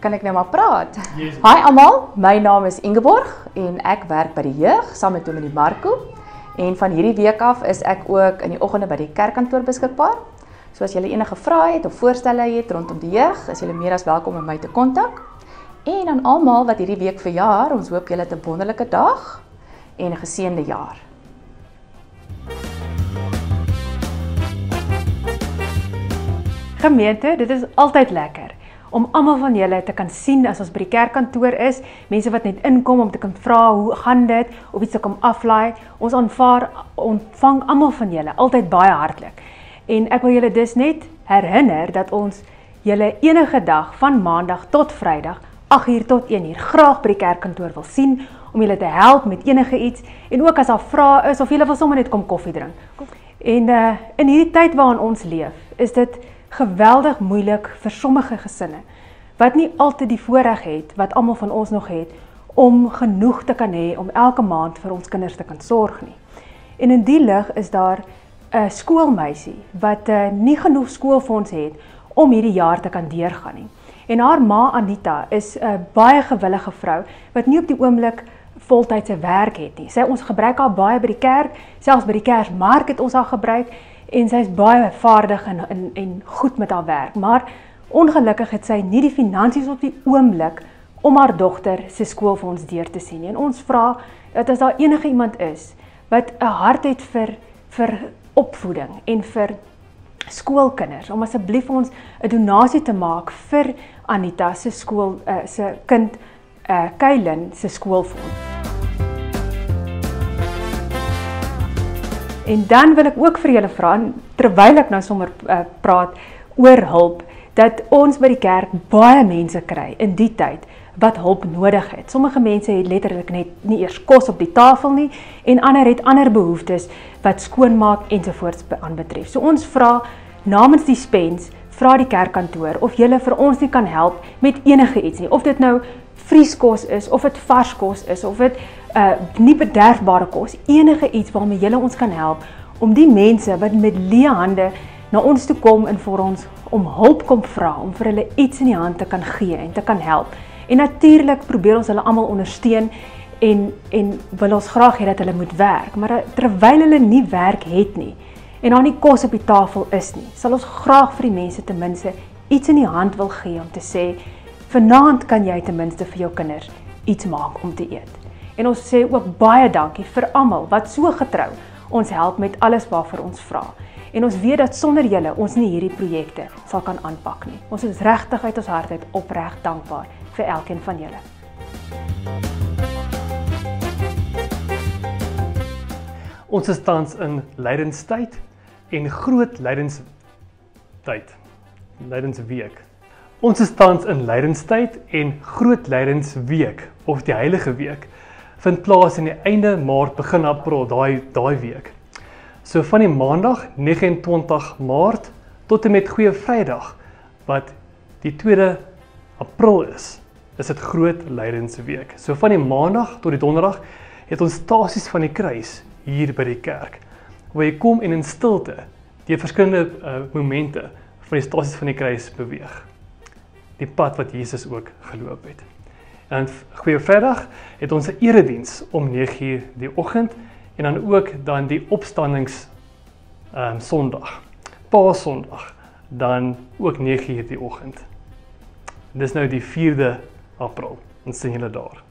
kan ek nou maar praat? Yes. Hi almal, my naam is Ingeborg en ek werk by die jeug saam met Dominee Marco. En van hierdie week af is ek ook in die oggende by die kerkkantoor beskikbaar. So as julle enige vrae het of voorstelle het rondom die jeug, is julle meer as welkom om my te kontak. En aan almal wat hierdie week verjaar, ons hoop julle het 'n wonderlike dag en 'n geseënde jaar. Gemeente, dit is altyd lekker om almal van julle te kan sien as ons by die kerkkantoor is, mense wat net inkom om te kan vra hoe gaan dit of iets te kom aflaai. Ons aanvaar ontvang almal van julle altyd baie hartlik. En ek wil julle dus net herinner dat ons julle enige dag van maandag tot vrydag 8uur tot 1uur graag by die kerkkantoor wil sien om julle te help met enige iets en ook as daar vrae is of julle wil sommer net kom koffie drink. En uh in hierdie tyd waarin ons leef, is dit geweldig moeilik vir sommige gesinne wat nie altyd die voorreg het wat almal van ons nog het om genoeg te kan hê om elke maand vir ons kinders te kan sorg nie. En in die lig is daar 'n skoolmeisie wat uh, nie genoeg skoolfonds het om hierdie jaar te kan deurgaan nie. En haar ma Anita is 'n baie gewillige vrou wat nie op die oomblik voltydse werk het nie. Sy ons gebruik haar baie by die kerk, selfs by die kersmark het ons haar gebruik en sy's baie vaardig en en en goed met haar werk, maar ongelukkig het sy nie die finansies op die oomblik om haar dogter se skoolfonds deur te sien nie. En ons vra dat as daar enige iemand is wat 'n hart het vir vir opvoeding en vir skoolkinders om asseblief ons 'n donasie te maak vir Anita se skool uh, se kind uh eh, Kaylin se skoolfonds. En dan wil ek ook vir julle vra terwyl ek nou sommer uh, praat oor hulp dat ons by die kerk baie mense kry in die tyd wat hulp nodig het. Sommige mense het letterlik net nie eers kos op die tafel nie en ander het ander behoeftes wat skoonmaak ensovoorts aanbetref. So ons vra namens die spens vra die kerkkantoor of julle vir ons nie kan help met enige iets nie. Of dit nou vrieskos is of dit vars kos is of dit uh nie bederfbare kos, enige iets waarmee jy ons kan help om die mense wat met leë hande na ons toe kom en vir ons om hulp kom vra om vir hulle iets in die hand te kan gee en te kan help. En natuurlik probeer ons hulle almal ondersteun en en wil ons graag hê dat hulle moet werk, maar terwyl hulle nie werk het nie en daar nie kos op die tafel is nie, sal ons graag vir die mense ten minste iets in die hand wil gee om te sê Vanaand kan jy ten minste vir jou kinders iets maak om te eet. En ons sê ook baie dankie vir almal wat so getrou ons help met alles waarvoor ons vra. En ons weet dat sonder julle ons nie hierdie projekte sal kan aanpak nie. Ons is regtig uit ons hart uit opreg dankbaar vir elkeen van julle. Ons is tans in lydenstyd en groot lydenstyd. Lydensweek. Ons is tans in lydenstyd en groot lydensweek of die heilige week vind plaas in die einde Maart begin April daai daai week. So van die Maandag 29 Maart tot en met Goeie Vrydag wat die 2de April is, is dit groot lydensweek. So van die Maandag tot die Donderdag het ons stasies van die kruis hier by die kerk waar jy kom en in stilte die verskillende uh, momente van die stasies van die kruis beweeg die pad wat Jesus ook geloop het. En goeie Vrydag het ons 'n erediens om 9:00 die oggend en dan ook dan die opstandings ehm um, Sondag. Paas Sondag dan ook 9:00 die oggend. Dis nou die 4de April. Ons sien julle daar.